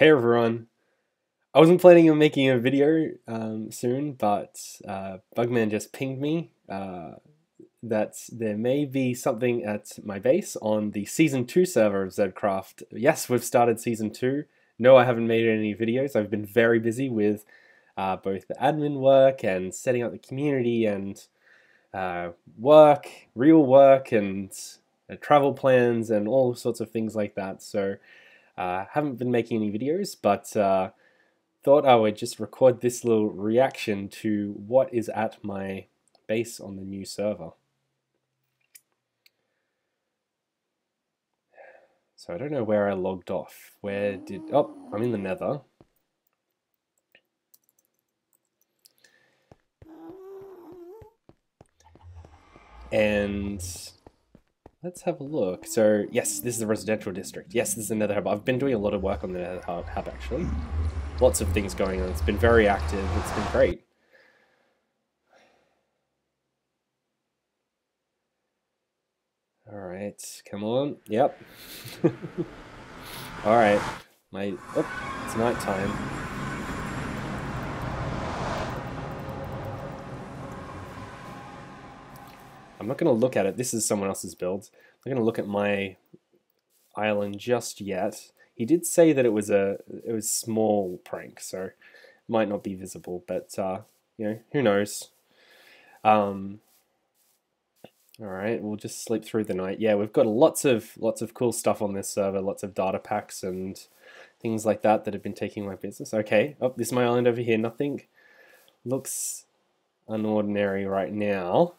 Hey everyone! I wasn't planning on making a video um, soon, but uh, Bugman just pinged me uh, that there may be something at my base on the Season 2 server of Zedcraft. Yes, we've started Season 2. No, I haven't made any videos. I've been very busy with uh, both the admin work and setting up the community and uh, work, real work, and uh, travel plans and all sorts of things like that. So uh, haven't been making any videos, but uh, thought I would just record this little reaction to what is at my base on the new server. So I don't know where I logged off. Where did... Oh, I'm in the nether. And Let's have a look. So, yes, this is a residential district. Yes, this is another hub. I've been doing a lot of work on the nether hub, hub, actually. Lots of things going on. It's been very active. It's been great. Alright, come on. Yep. Alright. My... Oh, it's night time. I'm not going to look at it. This is someone else's build. I'm going to look at my island just yet. He did say that it was a it was small prank, so might not be visible, but uh, you know who knows. Um, all right, we'll just sleep through the night. Yeah, we've got lots of lots of cool stuff on this server, lots of data packs and things like that that have been taking my business. Okay, oh, this is my island over here. Nothing looks unordinary right now.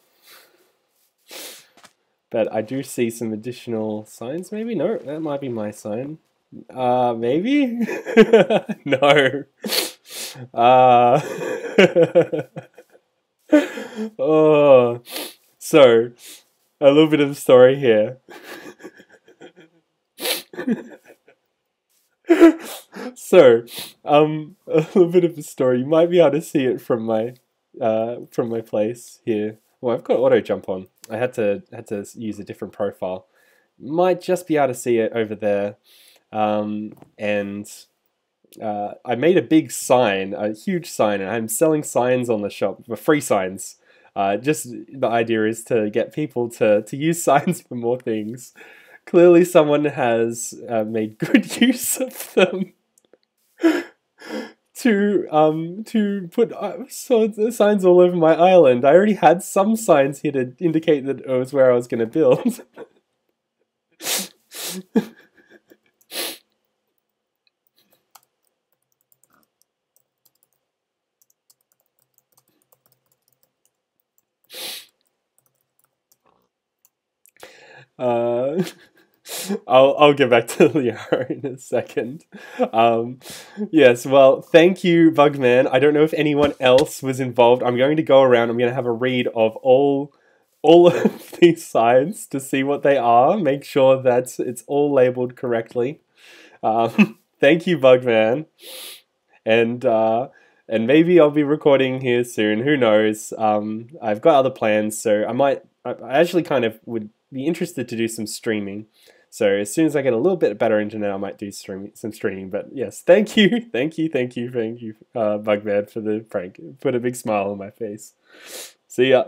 But I do see some additional signs, maybe? No, that might be my sign. Uh, maybe? no. Uh, oh, so, a little bit of a story here. so, um, a little bit of a story. You might be able to see it from my, uh, from my place here. Well, I've got auto jump on. I had to had to use a different profile. Might just be able to see it over there. Um, and uh, I made a big sign, a huge sign, and I'm selling signs on the shop, free signs. Uh, just the idea is to get people to, to use signs for more things. Clearly, someone has uh, made good use of them to um to put uh, signs all over my island. I already had some signs here to indicate that it was where I was going to build. uh I'll I'll get back to Liara in a second. Um, yes, well, thank you, Bugman. I don't know if anyone else was involved. I'm going to go around. I'm going to have a read of all all of these signs to see what they are. Make sure that it's all labeled correctly. Um, thank you, Bugman, and uh, and maybe I'll be recording here soon. Who knows? Um, I've got other plans, so I might. I actually kind of would be interested to do some streaming. So as soon as I get a little bit better internet, I might do stream, some streaming. But yes, thank you, thank you, thank you, thank you, uh, Bugman, for the prank. Put a big smile on my face. See ya.